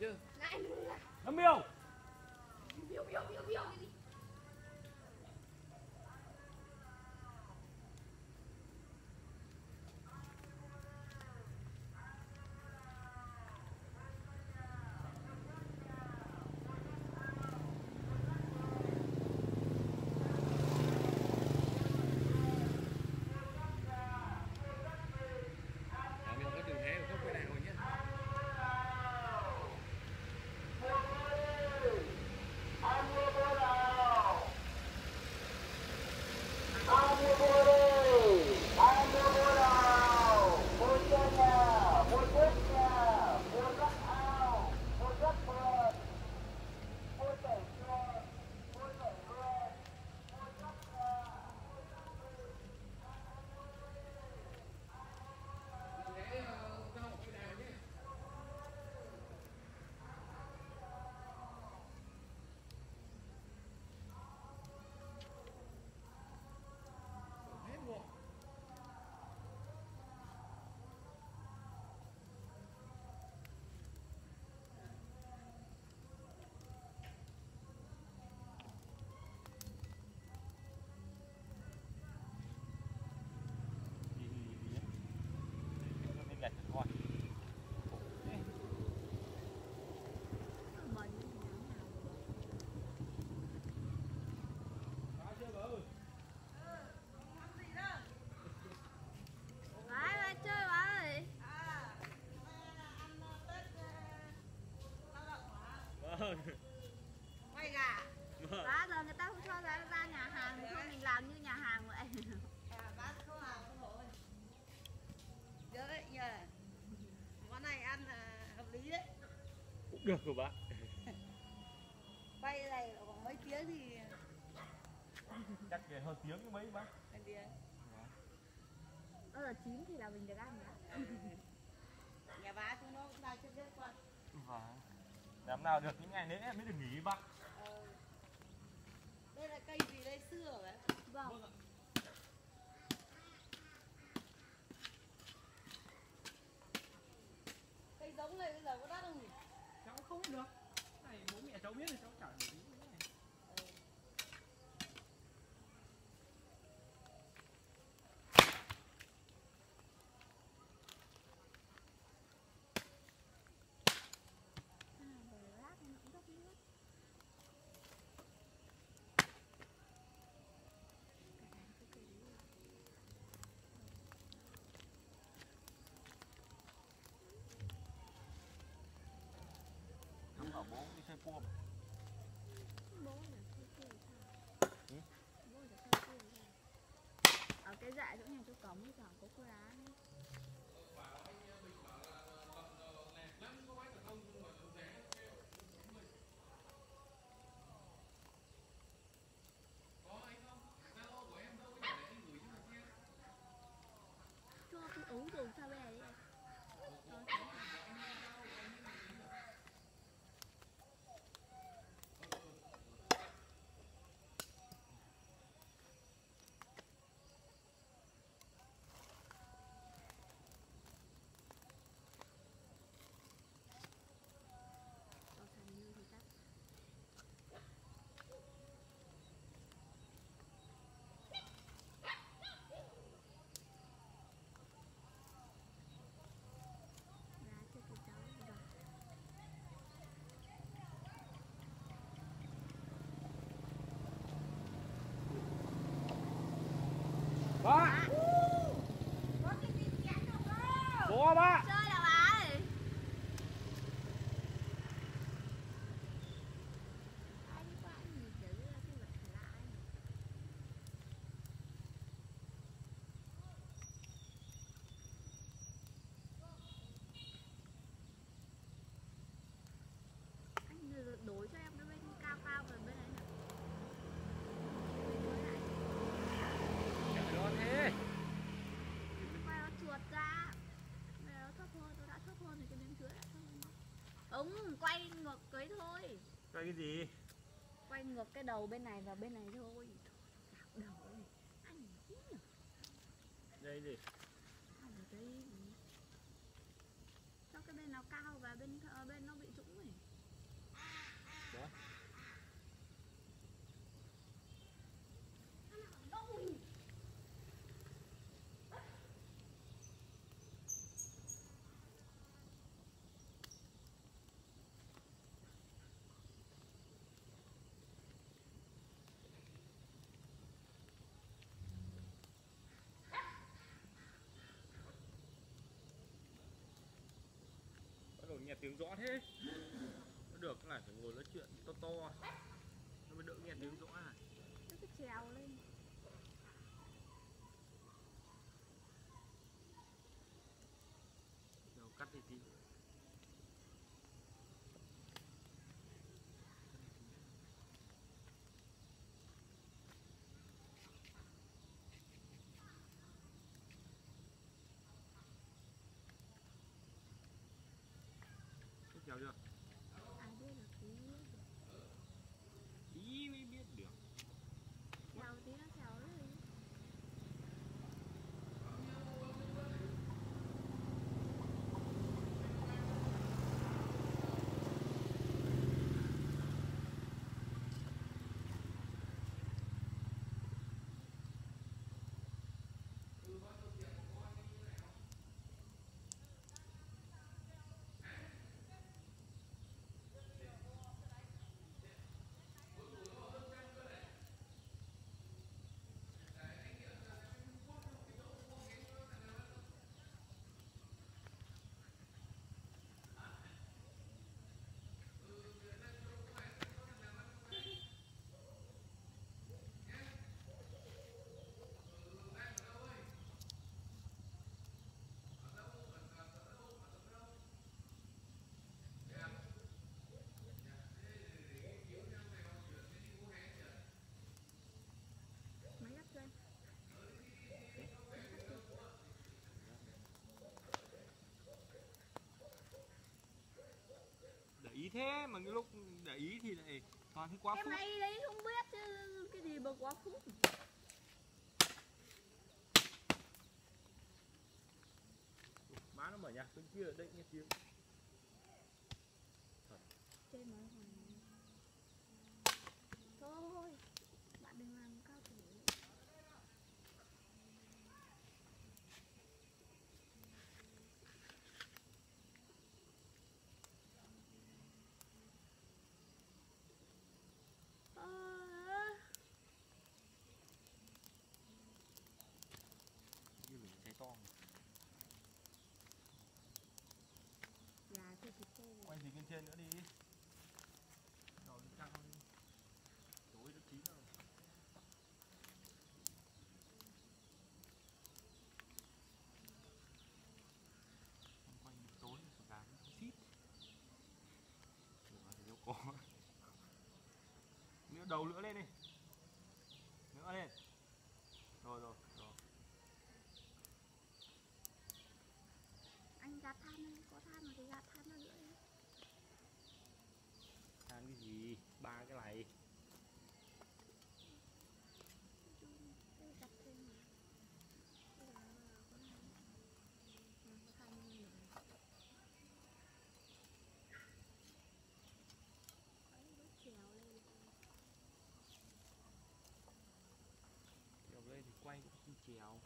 chứ Năm miêu. Ờ, mình có tư thế không cái nào nhé hết muộn Đi đi đi đi Nó bên gạch thôi Vãi ra chơi vãi ơi Vâng. Quay gà Vâng. Giờ người ta không cho ra ra nhà hàng Thôi mình làm như nhà hàng vậy. À, bác không hàng không nhớ đấy nhờ món này ăn là hợp lý đấy. Cũng được của bạn. Bay này khoảng mấy tiếng thì Chắc là hơn tiếng mấy bác. Tiếng. Bao giờ chín thì là mình được ăn nhà bá chúng nó cũng đang chưa biết qua. Vâng Làm nào được những ngày lễ em mới được nghỉ bác? Ờ. đây là cây gì đây? Xưa vậy Vâng. Cây giống này bây giờ có đắt không nhỉ? Cháu không được. Này bố mẹ cháu biết thì cháu chả để ý cái này. Đúng bảo bố đi chơi cua mà. Ở cái dạ chỗ nhà chỗ cống thì chẳng có cô đá nữa. cho cái ấu rồi sao về đấy cho cháu cho thằng như thì chắc ra cho tụi cháu rồi Bác có cái gì chén không Bố bác chơi là bà ơi anh quá nhìn kiểu như là cái vật lạ ấy. anh đưa- đối cho em cái bên cao cao và bên ấy nào đối lại Trời đó thế Quay nó chuột ra Bây giờ nó thấp hơn, nó đã thấp hơn thì cái bên dưới đã thấp hơn Đúng, quay ngược cái thôi. Cái cái gì? Quay ngược cái đầu bên này và bên này thôi. Đầu Anh nhỉ? Đây gì? Ở Cho cái bên nào cao và bên ờ, bên nó bị trũng này tiếng rõ thế. Nó được là phải ngồi nói chuyện to to. Nó mới đỡ nghe tiếng rõ à nó cứ trèo lên. Rồi cắt đi tí Thích kéo chưa? ai biết được tí Ý mới biết được trèo tí nó trèo lên máy gắt lên Để ý thế mà cái lúc để ý thì lại toàn thấy quá cái phút đấy không biết chứ cái gì mà quá phút Má nó mở nhạc bên kia ở đây nghe tiếng trên máy hoàng thôi bạn đừng làm cao thủ Ờ, Như mình thấy to gà thì thịt khô Quay gì bên trên nữa đi Đầu lên cao đi Tối nó chín rồi Không quay tối sợ gà nó xít Ủa thì đâu có Nữa đầu lưỡi lên đi Nữa lên Rồi rồi rồi anh gạt than lên có than mà thì gạt than ra nữa đi. Than cái gì? Ba cái này Đây, gạt thêm mà. Đây là có than. Mà có than như này. Đấy, đốt trèo lên. Kiểu đây thì quay cũng không chéo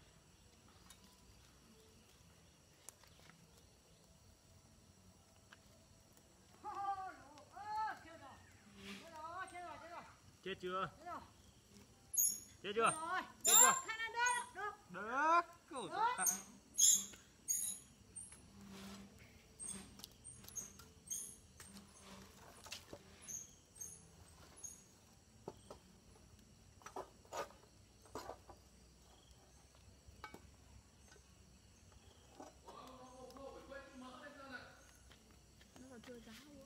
Chết chưa? Chết chưa? Chết chưa? Được Cổ ta Nó còn chưa ráo nữa.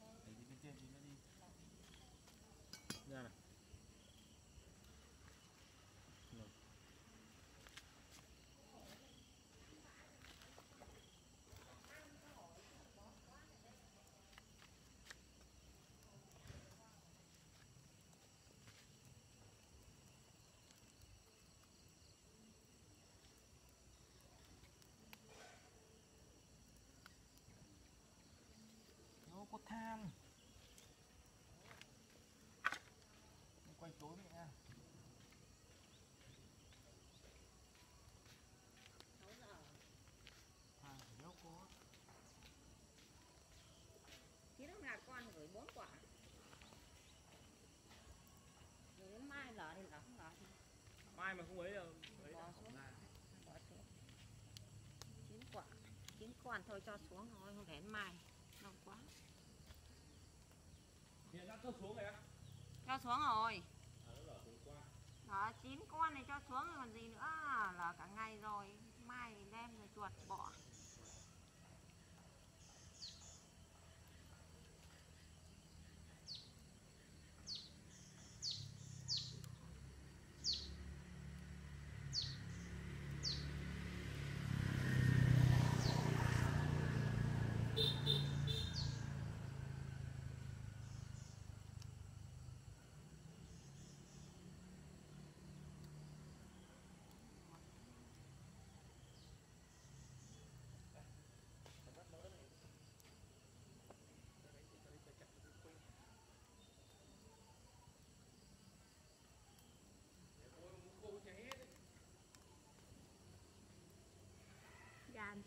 Đấy, đi bên trên thì nó đi Ra này Rồi. Nó có than Nó quay tối vậy nha Than thì nếu có Chứ lúc nào con gửi bốn quả mai mà không ấy là ấy là xuống. ra. Bỏ xuống. Chín quả. Chín con thôi cho xuống thôi, không để mai. Đông quá. Hiện đã cho xuống rồi á. Cho xuống rồi. Đó, chín con này cho xuống rồi còn gì nữa. Là cả ngày rồi. Mai đem rồi chuột bỏ.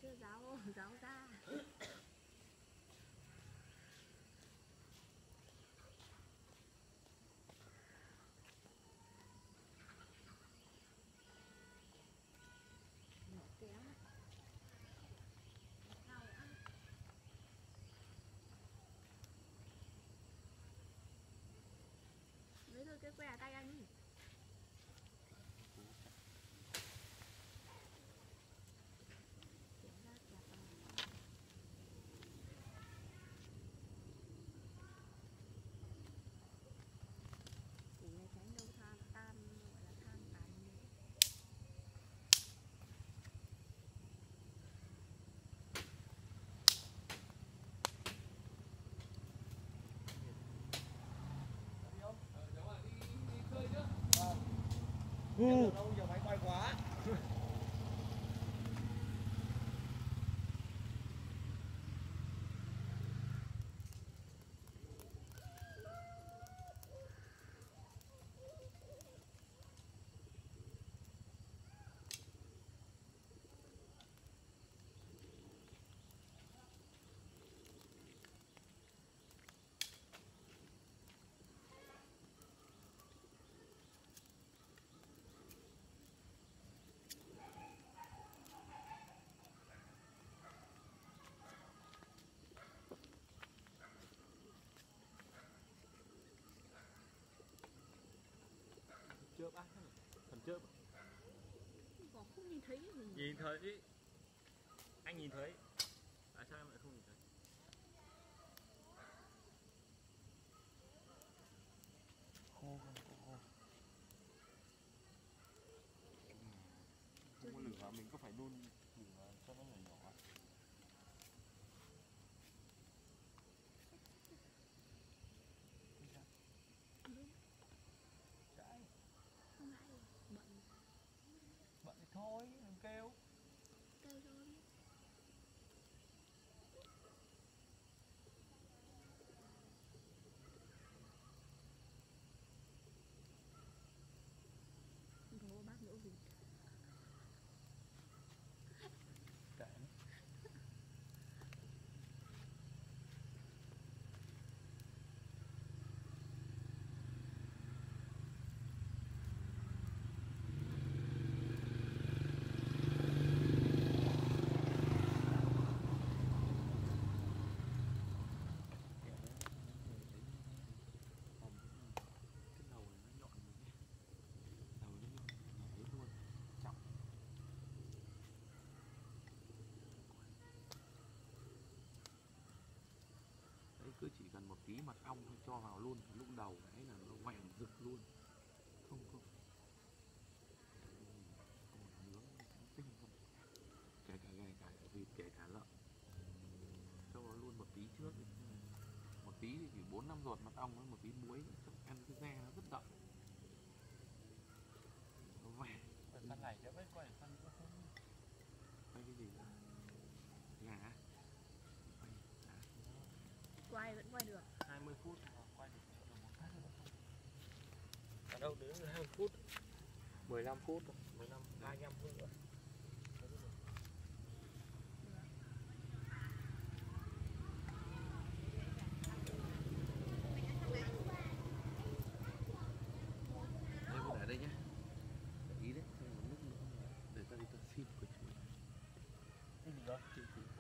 Chưa giáo giáo ra lấy thôi cái que tay anh Kéo ra kẹp vào. Củ này tránh đâu than tan gọi là than tàn Ừ. Chớp á. Thần chớp. Còn không nhìn thấy gì Nhìn thấy. Anh nhìn thấy. À sao em lại không nhìn thấy? Khô không? Khô khô. Không có lửa mình có phải đun lửa cho nó nhỏ nhỏ. không lại bận Bận thì thôi, đừng kêu. cây thôi Bố bác đỗ vịt Kệ. cái đầu này nó nhọn rồi nhé đầu nó nhọn nhảy luôn chọc đấy cứ chỉ cần một tí mật ong thôi cho vào luôn lúc đầu đấy là nó vẹn rực luôn. Không không. Không là nướng tinh không. Kể cả gà cả vịt kể cả lợn. Cho vào luôn một tí trước đi. một tí thì chỉ bốn năm giọt mật ong với một tí muối. Chắc ăn cái da nó rất đậm. Nó vàng Phần này cho mấy quay phần nữa không? Quay cái gì nữa? Gà. Quay vẫn quay được 20 phút quay được một cái ở đâu đến 20 phút 15 phút 15 25 phút rồi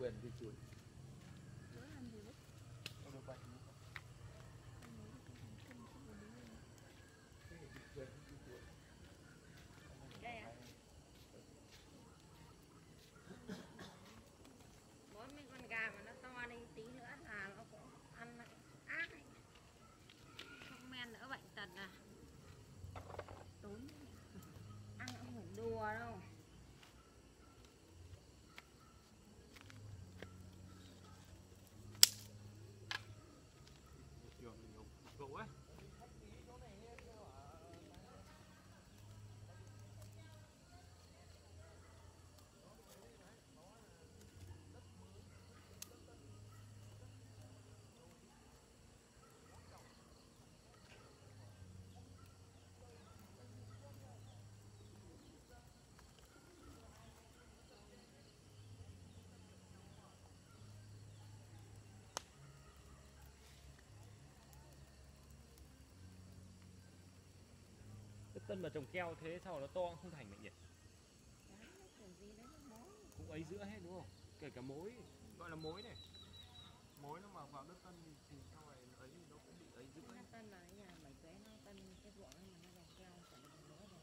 quyền cái chuối tân mà trồng keo thế sao nó to không thành bệnh nhỉ? Cũng ấy giữa hết đúng không? Kể cả mối gọi là mối này. Mối nó mà vào đất tân thì, thì sau này ấy nó cũng bị ấy giữa ấy. tân là nhà bảy tuế nó tân cái ruộng mà nó trồng keo phải trồng mối rồi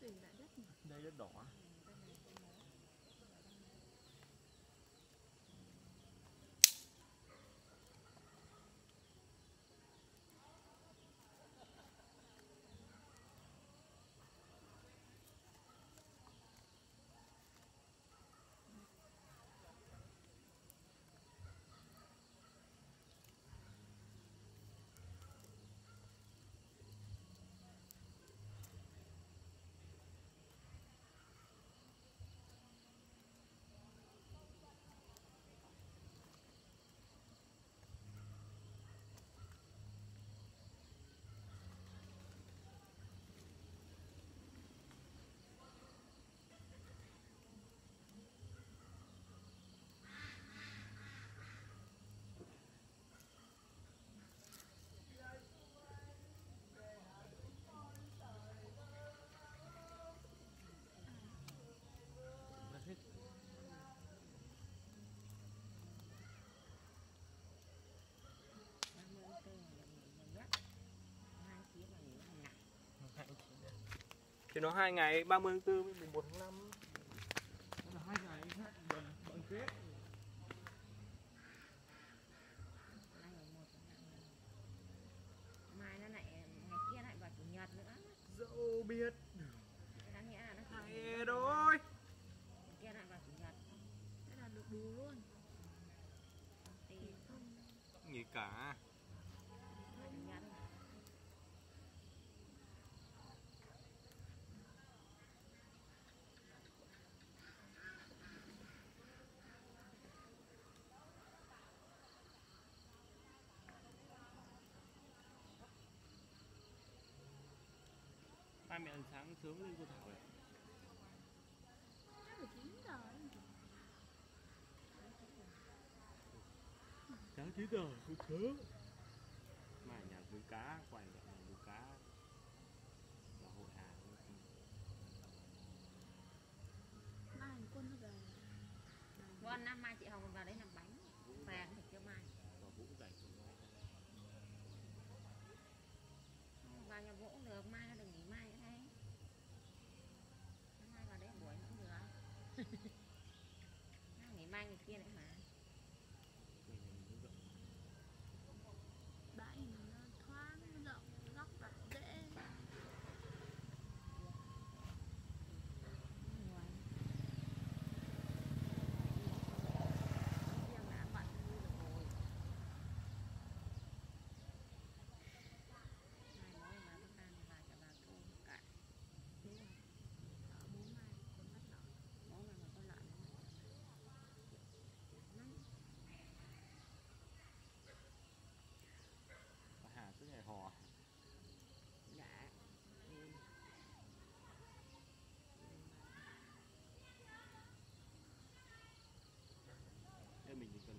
từ đã đất mà. đây đất đỏ à? thì nó hai ngày 30 tháng 4 11 tháng 5 mai mẹ ăn sáng sớm lên cô Thảo này. chín là 9 giờ. Sáng 9 giờ, cũng sớm. Mà nhà cứ cá.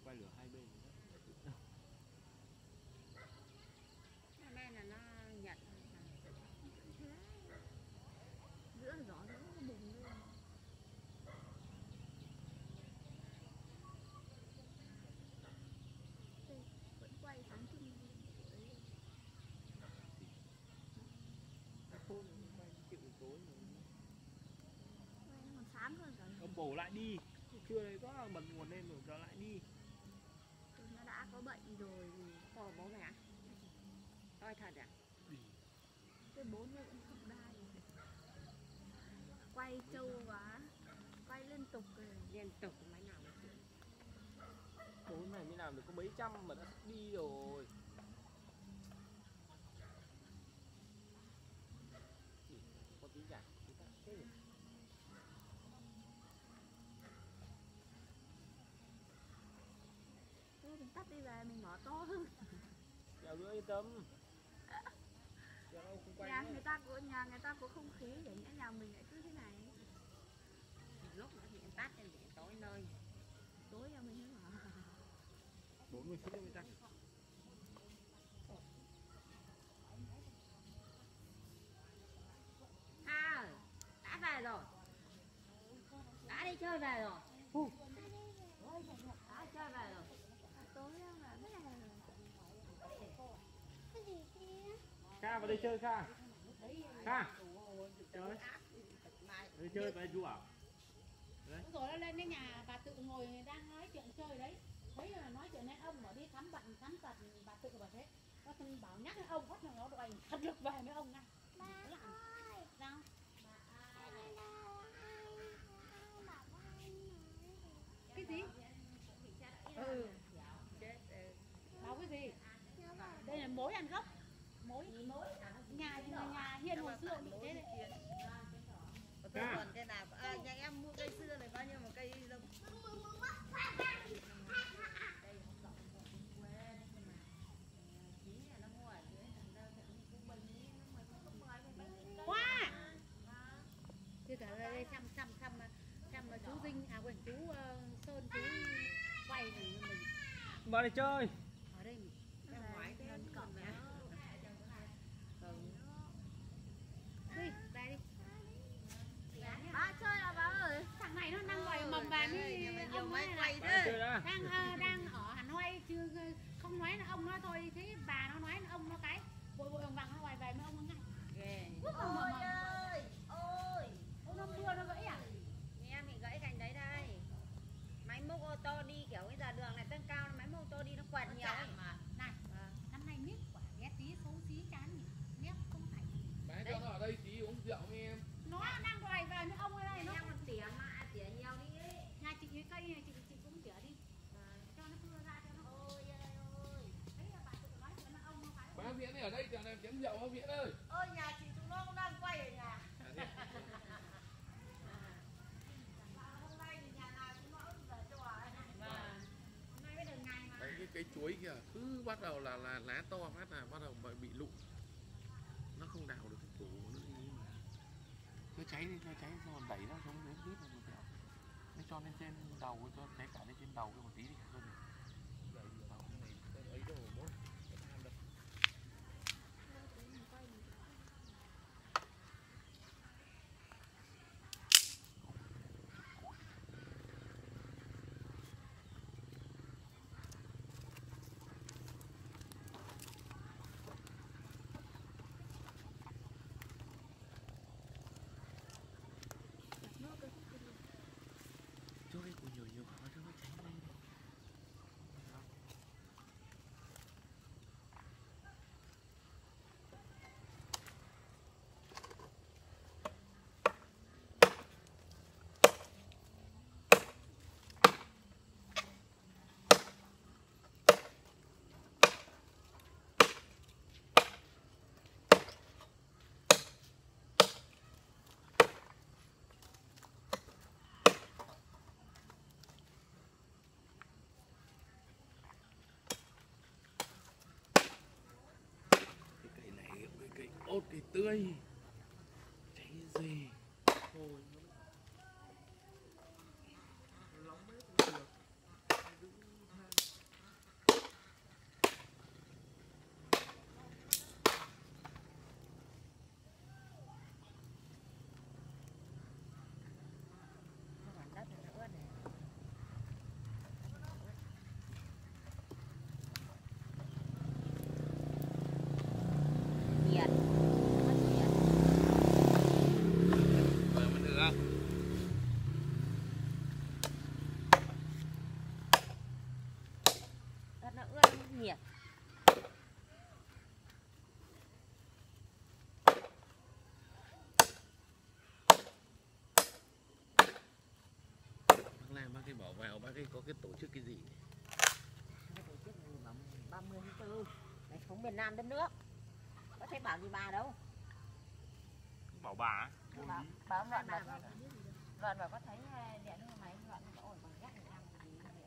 quay lửa hai bên. Là nó nhặt giữa gió nó bùng lên. Vẫn quay sáng trưng chịu tối còn sáng hơn cả. Ông bổ lại đi. Chưa đấy có mật nguồn lên rồi cho lại đi đã có bệnh rồi thì Ồ bố mẹ? Ôi thật à? Cái bốn nó cũng không đai quay trâu quá. Quay liên tục rồi. Liên tục máy nào mà bốn này mới làm được có mấy trăm mà đã đi rồi Ỉ, có tí giả tí tắc thế nhỉ? thế mình tắt đi về mình mở to hơn. Đèo nữa yên tâm. Không quay nhà nữa. người ta có nhà người ta có không khí để nhẽ nhà mình lại cứ thế này. Lúc nó điện tắt thì điện tối nơi. Tối nhà mình mới mở. Bốn mươi phút mới tắt. Ơi Đã về rồi. Đã đi chơi về rồi. Hù. Đã chơi về rồi tối mà mới là Kha vào đây chơi Kha. Kha. Chơi. Đây chơi vào đây chú bảo rồi nó lên đến nhà bà tự ngồi đang nói chuyện chơi đấy. Thấy là nói chuyện với ông bảo đi khám bệnh khám tật bà tự bảo thế. Thằng bảo nhắc ông là nó đòi thật lực về với ông ngay Thế là- sao cái gì ừ bảo cái gì đây là mối ăn gốc mối nhà nhà hiên hồi xưa bị thế đấy Còn cái nào? À, nhà em mua cây xưa này bao nhiêu một cây lông hoa! Thì cả đây chăm chăm chăm chăm chú Dinh à quên chú ờ, Sơn chú quay này mình Vào đây chơi ở đây mình em ngoái cái hơn còn mà đi đây đi ba chơi là bà ơi thằng này nó đang gọi mầm vàng với nhiều ông máy ấy quay là Vào đây chơi thế đã đang ờ, đang ở Hà Nội chưa không nói là ông nói thôi thế bà nó nói là ông nó cái vội vội vàng vàng nó gọi về với ông nó ngay ghê Ôi ôi ơi ôi ông nó mưa nó gãy à nghe bị gãy cành đấy đây máy múc ô tô đi kiểu cái giờ đường này tăng cao máy múc ô tô đi nó quẹt nhiều ấy này Vâng. năm nay miết quả ghét tí xấu xí chán nhỉ nét không phải Bán cho nó ở đây tí uống rượu với em nó đang gọi về với ông ở đây nó em còn tỉa mà tỉa nhiều đi ấy nhà chị cái cây này chị chị cũng tỉa đi cho nó thưa ra cho nó ôi ơi ôi đấy là bà tự nói chuyện với ông nó phải Bán Viễn ở đây chẳng không Viễn ơi. Ôi nhà chị chúng nó cũng đang quay ở nhà. Hôm nay thì nhà nào chúng nó cũng về cho à? Hôm nay cái đường ngày mà. Đấy cái cây chuối kìa Cứ bắt đầu là là lá to phát là bắt đầu bị- lụ Nó không đào được cái củ nó mà. Cứ cháy đi cho cháy xong rồi đẩy nó xuống đến tiếp tẹo Nó cho lên trên đầu cho cháy cả lên trên đầu cái một tí đi rồi đẩy cái tươi cháy gì Thôi Bản đất này nó ướt này. Nhiệt. Mất nhiệt. Ê, có cái tổ chức cái gì? Tổ chức mà 30 tháng 4 Này sống miền Nam đất nước Có thấy bảo gì bà đâu bảo bà Bảo, bảo đoạn bà có Đoạn bà có thấy điện không máy Đoạn bà ổn bằng nhắc người ta gì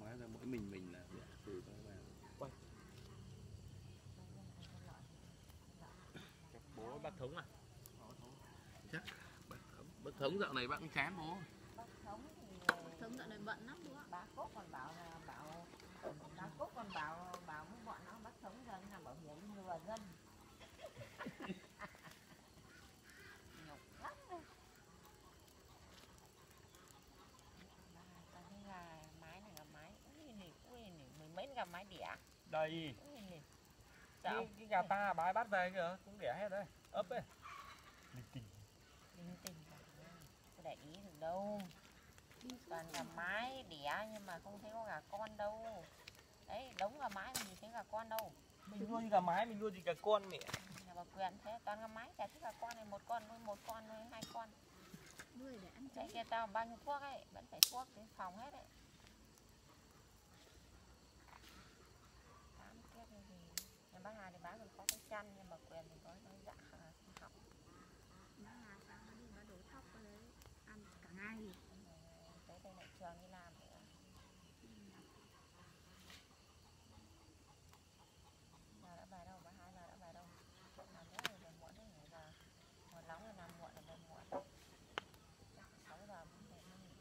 hóa ra mỗi mình mình là điện từ các bạn bố bác thống à? Bất thống dạo này bác cũng chán bố. Bác sống thì Thống dạo này bận lắm bố ạ? Bà Cốt còn bảo là bảo bà Cốt còn bảo bảo với bọn nó bác sống giờ làm bảo hiểm lừa dân. Nhục lắm ta thấy gà mái này gà mái ui này ui này mười mấy gà mái đẻ đây. Ui này. Cái, cái gà ta bà ấy bắt về kìa cũng đẻ hết đấy. Ấp ấy. Linh tinh. Linh tinh cả có để ý được đâu toàn gà mái đẻ nhưng mà không thấy có gà con đâu. Đấy đống gà mái mà nhìn thấy gà con đâu. Mình nuôi gà mái mình nuôi gì cả con mẹ. Nhà bà quyền thế toàn gà mái chả thấy gà con này. Một con nuôi một con nuôi hai con. Nuôi để ăn đấy kia tao bao nhiêu thuốc ấy vẫn phải thuốc đến phòng hết đấy. Tám kiếp gì nhà bác Hà thì bán còn có cái chăn nhưng mà quyền thì có cái dạ không học. Nó là sao nó đi nó đổ thóc đấy Ăn cả ngày tới đây lại trường đi làm nữa giờ đã về đâu bà hai giờ đã về đâu làm thế rồi về muộn đấy nhỉ giờ một nóng là làm muộn là về muộn Chắc phải sáu giờ mới về mới nghỉ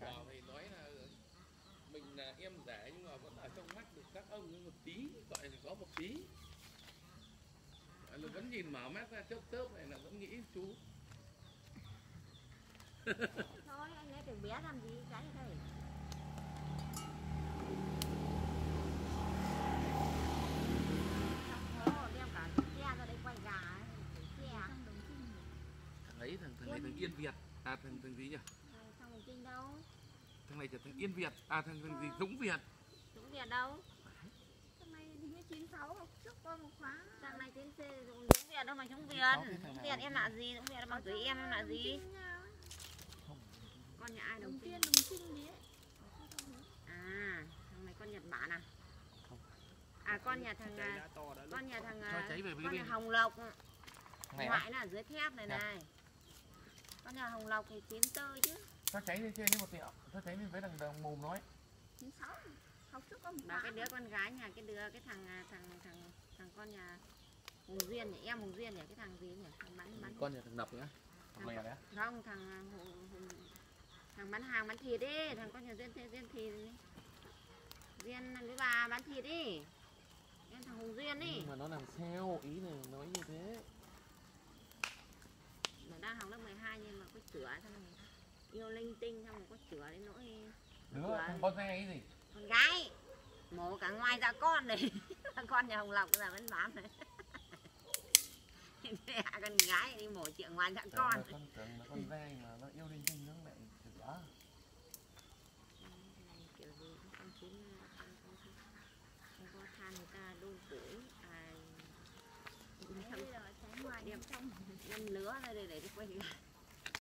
bảo thì nói là mình là em rể nhưng mà vẫn ở trong mắt được các ông ấy một tí gọi là có một tí. Gọi là vẫn nhìn mở mắt ra chớp chớp này là vẫn nghĩ chú. Thôi anh lấy từ bé làm gì cái chim thằng ấy thằng thằng này thằng Yên Việt. À thằng thằng gì nhỉ? Này, xong rồi kinh đâu? Thằng này là thằng Yên Việt. À thằng thằng gì? Dũng Việt. Dũng Việt đâu Thằng này hình như 96 học trước qua một khóa. Thằng này tên C Dũng Việt đâu mà Dũng Việt. Dũng? Việt em là gì? Dũng Việt là bằng tuổi em em là gì? con nhà ai Đồng tiên đồng trinh gì ấy. À thằng này con Nhật Bản à? À con nhà thằng Cháy à, con nhà thằng à, con nhà. Hồng Lộc. Ngoại nó ở dưới thép này này. Con nhà Hồng Lộc thì chín tơ chứ. Cho cháy lên trên đi một tẹo? Cho cháy lên với thằng đồng mồm nói 96 học trước và khóa cái đứa con gái nhà cái đứa cái thằng à, thằng thằng thằng con nhà Hùng Duyên nhỉ? Em Hùng Duyên nhỉ? Cái thằng gì nhỉ? Thằng bắn bắn con nhà thằng đập nữa thằng lè đấy không thằng à, Hùng, Hùng, thằng bán hàng bán thịt đi. Thằng con nhà Duyên Duyên, Duyên thịt Duyên với bà bán thịt đi. Em thằng Hùng Duyên đi. Nhưng mà nó làm theo ý là nói như thế. Nó đang học lớp 12 nhưng mà có chữa xong rồi yêu linh tinh xong rồi có chữa đến nỗi đứa thằng con cái gì con gái mổ cả ngoài ra con này. Con nhà hồng lộc là vẫn bám này Mẹ con gái đi mổ chuyện ngoài ra con. con tưởng là con dê mà nó yêu linh tinh nó lại này kiểu gì con chín con có than người ta đun củi à Điểm. trong. đâm lửa ra đây để đi quay gà